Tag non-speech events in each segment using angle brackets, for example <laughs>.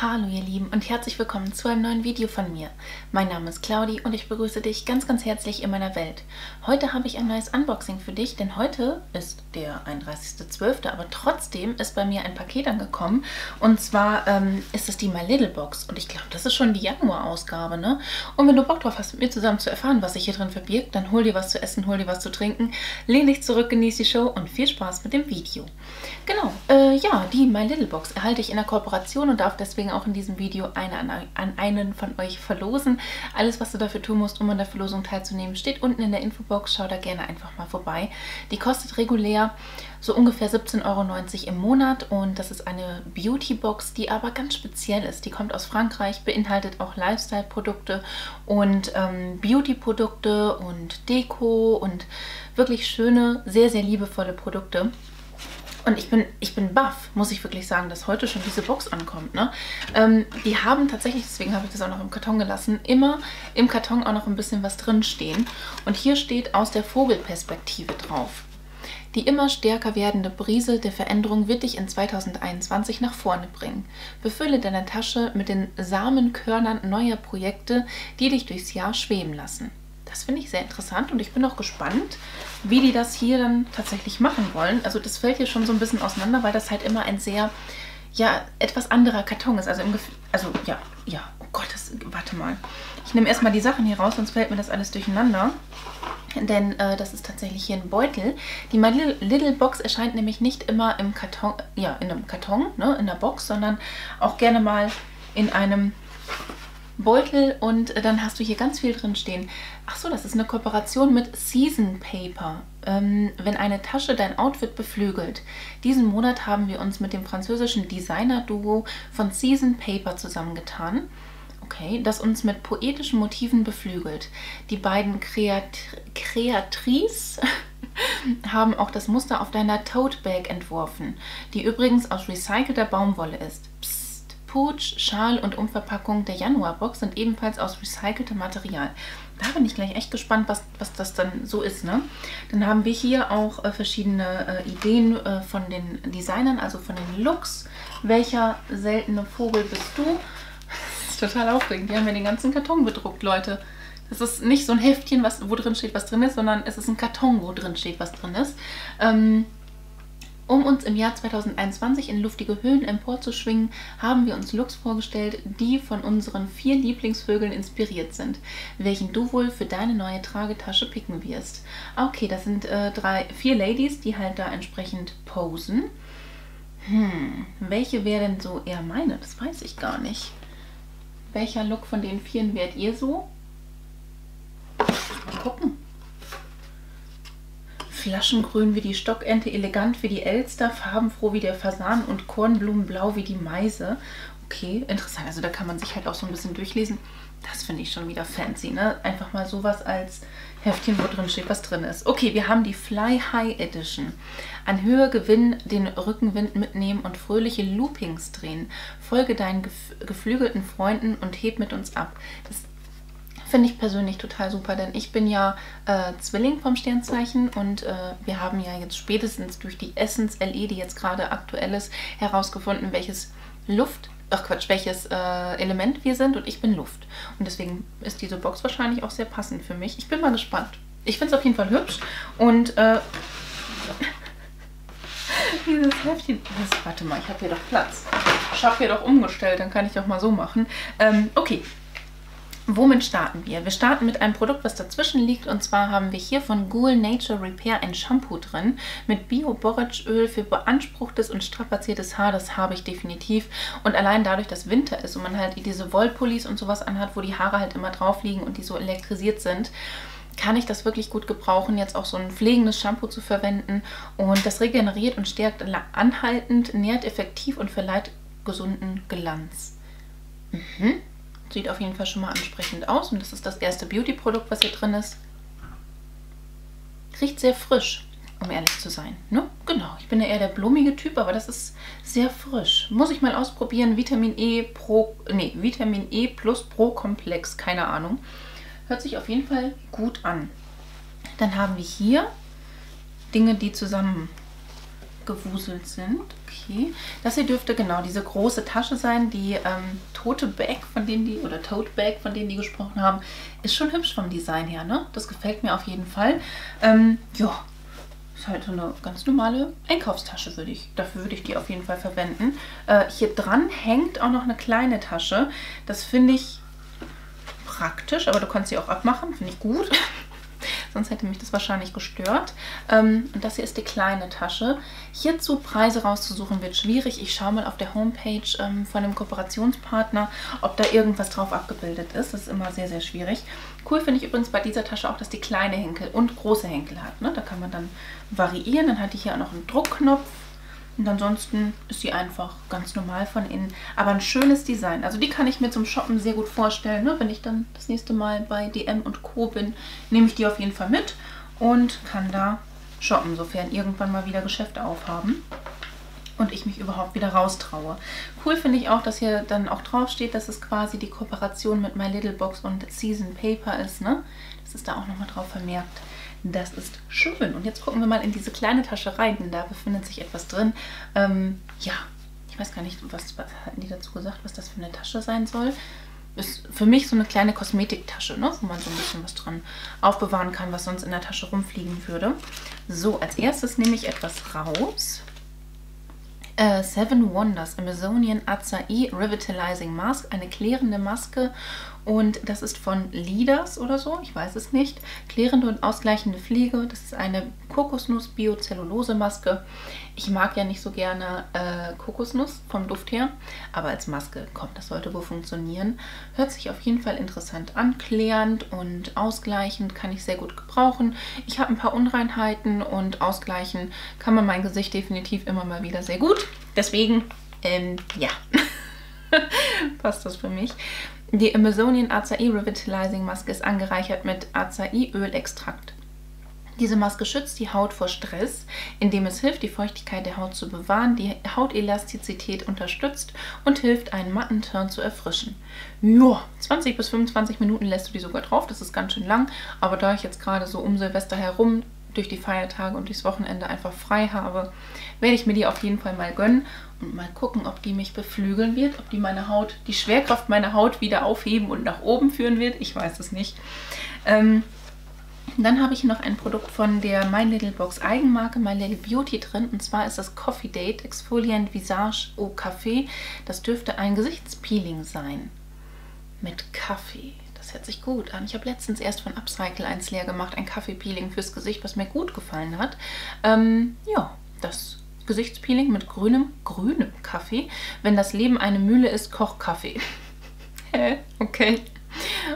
Hallo ihr Lieben und herzlich willkommen zu einem neuen Video von mir. Mein Name ist Claudi und ich begrüße dich ganz ganz herzlich in meiner Welt. Heute habe ich ein neues Unboxing für dich, denn heute ist der 31.12., aber trotzdem ist bei mir ein Paket angekommen und zwar ähm, ist es die My Little Box und ich glaube, das ist schon die Januar-Ausgabe, ne? Und wenn du Bock drauf hast, mit mir zusammen zu erfahren, was sich hier drin verbirgt, dann hol dir was zu essen, hol dir was zu trinken, lehn dich zurück, genieß die Show und viel Spaß mit dem Video. Genau, äh, ja, die My Little Box erhalte ich in der Kooperation und darf deswegen deswegen auch in diesem Video eine an, an einen von euch verlosen. Alles, was du dafür tun musst, um an der Verlosung teilzunehmen, steht unten in der Infobox. Schau da gerne einfach mal vorbei. Die kostet regulär so ungefähr 17,90 Euro im Monat und das ist eine Beauty-Box, die aber ganz speziell ist. Die kommt aus Frankreich, beinhaltet auch Lifestyle-Produkte und ähm, Beauty-Produkte und Deko und wirklich schöne, sehr, sehr liebevolle Produkte. Und ich bin, ich bin baff, muss ich wirklich sagen, dass heute schon diese Box ankommt. Ne? Ähm, die haben tatsächlich, deswegen habe ich das auch noch im Karton gelassen, immer im Karton auch noch ein bisschen was drinstehen. Und hier steht aus der Vogelperspektive drauf. Die immer stärker werdende Brise der Veränderung wird dich in 2021 nach vorne bringen. Befülle deine Tasche mit den Samenkörnern neuer Projekte, die dich durchs Jahr schweben lassen. Das finde ich sehr interessant und ich bin auch gespannt, wie die das hier dann tatsächlich machen wollen. Also das fällt hier schon so ein bisschen auseinander, weil das halt immer ein sehr, ja, etwas anderer Karton ist. Also, im Gef also ja, ja, oh Gott, das, warte mal. Ich nehme erstmal die Sachen hier raus, sonst fällt mir das alles durcheinander. Denn äh, das ist tatsächlich hier ein Beutel. Die My Little Box erscheint nämlich nicht immer im Karton, ja, in einem Karton, ne, in der Box, sondern auch gerne mal in einem Beutel und äh, dann hast du hier ganz viel drin stehen. Ach so, das ist eine Kooperation mit Season Paper. Ähm, wenn eine Tasche dein Outfit beflügelt. Diesen Monat haben wir uns mit dem französischen Designer-Duo von Season Paper zusammengetan. Okay, das uns mit poetischen Motiven beflügelt. Die beiden Kreat Kreatrices <laughs> haben auch das Muster auf deiner Tote Bag entworfen, die übrigens aus recycelter Baumwolle ist. Psst. Pooch, Schal und Umverpackung der Januarbox sind ebenfalls aus recyceltem Material. Da bin ich gleich echt gespannt, was, was das dann so ist. Ne? Dann haben wir hier auch äh, verschiedene äh, Ideen äh, von den Designern, also von den Looks. Welcher seltene Vogel bist du? Das ist total aufregend. Die haben mir den ganzen Karton bedruckt, Leute. Das ist nicht so ein Heftchen, was, wo drin steht, was drin ist, sondern es ist ein Karton, wo drin steht, was drin ist. Ähm, um uns im Jahr 2021 in luftige Höhen emporzuschwingen, haben wir uns Looks vorgestellt, die von unseren vier Lieblingsvögeln inspiriert sind, welchen du wohl für deine neue Tragetasche picken wirst. Okay, das sind äh, drei, vier Ladies, die halt da entsprechend posen. Hm, welche wäre denn so eher meine? Das weiß ich gar nicht. Welcher Look von den vieren wärt ihr so? Mal gucken. Flaschengrün wie die Stockente, elegant wie die Elster, farbenfroh wie der Fasan und Kornblumenblau wie die Meise. Okay, interessant. Also da kann man sich halt auch so ein bisschen durchlesen. Das finde ich schon wieder fancy, ne? Einfach mal sowas als Heftchen, wo drin steht, was drin ist. Okay, wir haben die Fly High Edition. An Höhe gewinnen, den Rückenwind mitnehmen und fröhliche Loopings drehen. Folge deinen geflügelten Freunden und heb mit uns ab. Das Finde ich persönlich total super, denn ich bin ja äh, Zwilling vom Sternzeichen und äh, wir haben ja jetzt spätestens durch die Essence LE, die jetzt gerade aktuell ist, herausgefunden, welches Luft, ach Quatsch, welches äh, Element wir sind und ich bin Luft. Und deswegen ist diese Box wahrscheinlich auch sehr passend für mich. Ich bin mal gespannt. Ich finde es auf jeden Fall hübsch und äh, <laughs> dieses Heftchen, warte mal, ich habe hier doch Platz. Ich habe hier doch umgestellt, dann kann ich auch mal so machen. Ähm, okay, Womit starten wir? Wir starten mit einem Produkt, was dazwischen liegt. Und zwar haben wir hier von Ghoul Nature Repair ein Shampoo drin mit Bio-Borage-Öl für beanspruchtes und strapaziertes Haar. Das habe ich definitiv. Und allein dadurch, dass Winter ist und man halt diese Wollpullis und sowas anhat, wo die Haare halt immer drauf liegen und die so elektrisiert sind, kann ich das wirklich gut gebrauchen, jetzt auch so ein pflegendes Shampoo zu verwenden. Und das regeneriert und stärkt anhaltend, nährt effektiv und verleiht gesunden Glanz. Mhm. Sieht auf jeden Fall schon mal ansprechend aus. Und das ist das erste Beauty-Produkt, was hier drin ist. Riecht sehr frisch, um ehrlich zu sein. Ne? Genau, ich bin ja eher der blumige Typ, aber das ist sehr frisch. Muss ich mal ausprobieren. Vitamin E Pro, nee, Vitamin E plus Pro Komplex, keine Ahnung. Hört sich auf jeden Fall gut an. Dann haben wir hier Dinge, die zusammen weggewuselt sind. Okay. Das hier dürfte genau diese große Tasche sein, die ähm, Tote Bag, von denen die, oder Tote Bag, von denen die gesprochen haben, ist schon hübsch vom Design her, ne? Das gefällt mir auf jeden Fall. Ähm, ja, ist halt so eine ganz normale Einkaufstasche, würde ich. Dafür würde ich die auf jeden Fall verwenden. Äh, hier dran hängt auch noch eine kleine Tasche. Das finde ich praktisch, aber du kannst sie auch abmachen, finde ich gut. Sonst hätte mich das wahrscheinlich gestört. Ähm, und das hier ist die kleine Tasche. Hierzu Preise rauszusuchen wird schwierig. Ich schaue mal auf der Homepage ähm, von dem Kooperationspartner, ob da irgendwas drauf abgebildet ist. Das ist immer sehr, sehr schwierig. Cool finde ich übrigens bei dieser Tasche auch, dass die kleine Henkel und große Henkel hat. Ne? Da kann man dann variieren. Dann hat die hier auch noch einen Druckknopf. Und ansonsten ist sie einfach ganz normal von innen. Aber ein schönes Design. Also die kann ich mir zum Shoppen sehr gut vorstellen. Ne? Wenn ich dann das nächste Mal bei DM und Co. bin, nehme ich die auf jeden Fall mit und kann da shoppen, sofern irgendwann mal wieder Geschäfte aufhaben und ich mich überhaupt wieder raustraue. Cool finde ich auch, dass hier dann auch drauf steht, dass es quasi die Kooperation mit My Little Box und Season Paper ist. Ne? Das ist da auch nochmal drauf vermerkt. Das ist schön. Und jetzt gucken wir mal in diese kleine Tasche rein, denn da befindet sich etwas drin. Ähm, ja, ich weiß gar nicht, was, was hatten die dazu gesagt, was das für eine Tasche sein soll. Ist für mich so eine kleine Kosmetiktasche, ne? wo man so ein bisschen was dran aufbewahren kann, was sonst in der Tasche rumfliegen würde. So, als erstes nehme ich etwas raus. Uh, Seven Wonders Amazonian Acai Revitalizing Mask, eine klärende Maske und das ist von Leaders oder so, ich weiß es nicht. Klärende und ausgleichende Pflege, das ist eine Kokosnuss-Biocellulose-Maske. Ich mag ja nicht so gerne äh, Kokosnuss vom Duft her, aber als Maske kommt, das sollte wohl funktionieren. Hört sich auf jeden Fall interessant an, klärend und ausgleichend kann ich sehr gut gebrauchen. Ich habe ein paar Unreinheiten und ausgleichen kann man mein Gesicht definitiv immer mal wieder sehr gut. Deswegen, ähm, ja, <laughs> passt das für mich. Die Amazonian Acai Revitalizing Maske ist angereichert mit Acai-Ölextrakt. Diese Maske schützt die Haut vor Stress, indem es hilft, die Feuchtigkeit der Haut zu bewahren, die Hautelastizität unterstützt und hilft, einen matten Turn zu erfrischen. Ja, 20 bis 25 Minuten lässt du die sogar drauf, das ist ganz schön lang, aber da ich jetzt gerade so um Silvester herum durch die Feiertage und durchs Wochenende einfach frei habe, werde ich mir die auf jeden Fall mal gönnen und mal gucken, ob die mich beflügeln wird, ob die meine Haut, die Schwerkraft meiner Haut wieder aufheben und nach oben führen wird. Ich weiß es nicht. Ähm, dann habe ich noch ein Produkt von der My Little Box Eigenmarke My Little Beauty drin. Und zwar ist das Coffee Date Exfoliant Visage Au Café. Das dürfte ein Gesichtspeeling sein. Mit Kaffee. Das hört sich gut an. Ich habe letztens erst von Upcycle eins leer gemacht. Ein Kaffeepeeling fürs Gesicht, was mir gut gefallen hat. Ähm, ja, das Gesichtspeeling mit grünem, grünem Kaffee. Wenn das Leben eine Mühle ist, koch Kaffee. <laughs> Hä? okay.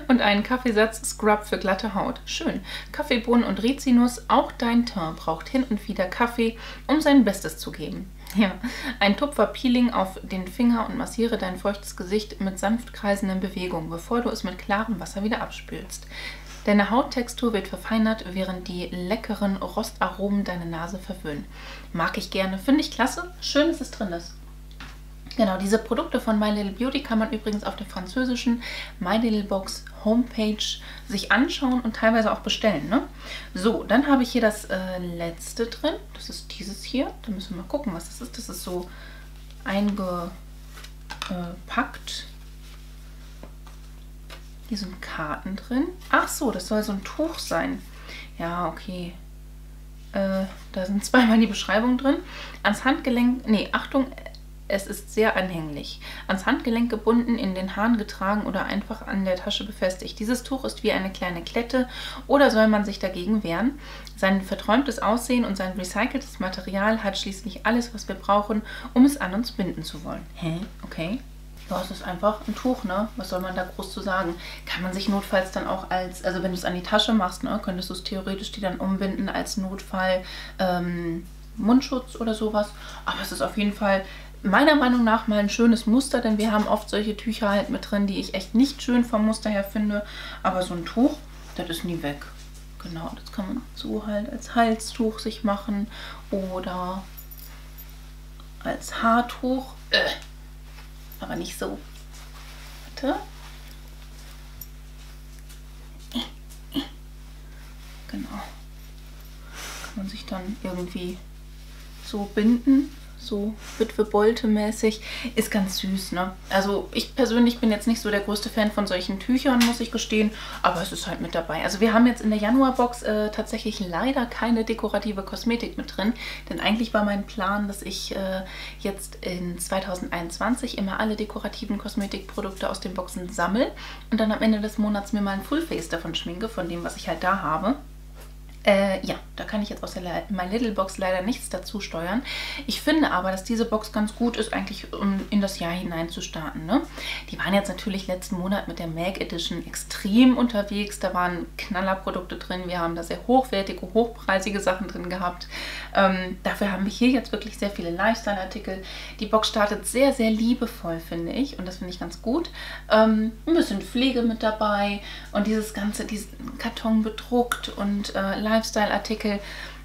Und einen Kaffeesatz Scrub für glatte Haut. Schön. Kaffeebohnen und Rizinus. Auch dein Teint braucht hin und wieder Kaffee, um sein Bestes zu geben. Ja, ein Tupfer-Peeling auf den Finger und massiere dein feuchtes Gesicht mit sanft kreisenden Bewegungen, bevor du es mit klarem Wasser wieder abspülst. Deine Hauttextur wird verfeinert, während die leckeren Rostaromen deine Nase verwöhnen. Mag ich gerne, finde ich klasse. Schön, dass es drin ist. Genau, diese Produkte von My Little Beauty kann man übrigens auf der französischen My Little Box Homepage sich anschauen und teilweise auch bestellen. Ne? So, dann habe ich hier das äh, letzte drin. Das ist dieses hier. Da müssen wir mal gucken, was das ist. Das ist so eingepackt. Hier sind Karten drin. Ach so, das soll so ein Tuch sein. Ja, okay. Äh, da sind <laughs> zweimal die Beschreibung drin. Ans Handgelenk, nee, Achtung, es ist sehr anhänglich. Ans Handgelenk gebunden, in den Haaren getragen oder einfach an der Tasche befestigt. Dieses Tuch ist wie eine kleine Klette oder soll man sich dagegen wehren? Sein verträumtes Aussehen und sein recyceltes Material hat schließlich alles, was wir brauchen, um es an uns binden zu wollen. Hä? Okay. Ja, es ist einfach ein Tuch, ne? Was soll man da groß zu sagen? Kann man sich notfalls dann auch als, also wenn du es an die Tasche machst, ne, könntest du es theoretisch die dann umbinden als Notfall ähm, Mundschutz oder sowas. Aber es ist auf jeden Fall meiner Meinung nach mal ein schönes Muster, denn wir haben oft solche Tücher halt mit drin, die ich echt nicht schön vom Muster her finde. Aber so ein Tuch, das ist nie weg. Genau, das kann man so halt als Halstuch sich machen oder als Haartuch. Äh aber nicht so. Warte. Genau. Kann man sich dann irgendwie so Binden so Witwe Bolte mäßig. Ist ganz süß, ne? Also ich persönlich bin jetzt nicht so der größte Fan von solchen Tüchern, muss ich gestehen, aber es ist halt mit dabei. Also wir haben jetzt in der Januarbox äh, tatsächlich leider keine dekorative Kosmetik mit drin, denn eigentlich war mein Plan, dass ich äh, jetzt in 2021 immer alle dekorativen Kosmetikprodukte aus den Boxen sammle und dann am Ende des Monats mir mal ein Fullface davon schminke, von dem, was ich halt da habe. Äh, ja, da kann ich jetzt aus der My Little Box leider nichts dazu steuern. Ich finde aber, dass diese Box ganz gut ist, eigentlich um in das Jahr hinein zu starten. Ne? Die waren jetzt natürlich letzten Monat mit der Mag Edition extrem unterwegs. Da waren Knallerprodukte drin. Wir haben da sehr hochwertige, hochpreisige Sachen drin gehabt. Ähm, dafür haben wir hier jetzt wirklich sehr viele Lifestyle-Artikel. Die Box startet sehr, sehr liebevoll, finde ich. Und das finde ich ganz gut. Ähm, ein bisschen Pflege mit dabei und dieses ganze, diesen Karton bedruckt und äh, Lifestyle-Artikel,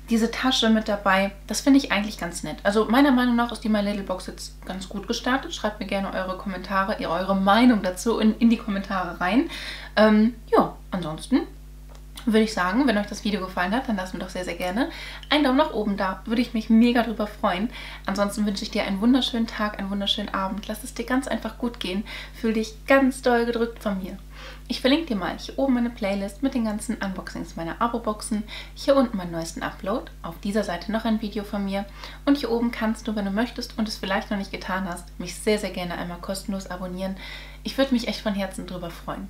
diese Tasche mit dabei. Das finde ich eigentlich ganz nett. Also meiner Meinung nach ist die My Little Box jetzt ganz gut gestartet. Schreibt mir gerne eure Kommentare, eure Meinung dazu in, in die Kommentare rein. Ähm, ja, ansonsten würde ich sagen, wenn euch das Video gefallen hat, dann lasst mir doch sehr, sehr gerne einen Daumen nach oben da. Würde ich mich mega drüber freuen. Ansonsten wünsche ich dir einen wunderschönen Tag, einen wunderschönen Abend. Lass es dir ganz einfach gut gehen. Fühl dich ganz doll gedrückt von mir. Ich verlinke dir mal hier oben meine Playlist mit den ganzen Unboxings meiner Abo-Boxen. Hier unten meinen neuesten Upload. Auf dieser Seite noch ein Video von mir. Und hier oben kannst du, wenn du möchtest und es vielleicht noch nicht getan hast, mich sehr, sehr gerne einmal kostenlos abonnieren. Ich würde mich echt von Herzen drüber freuen.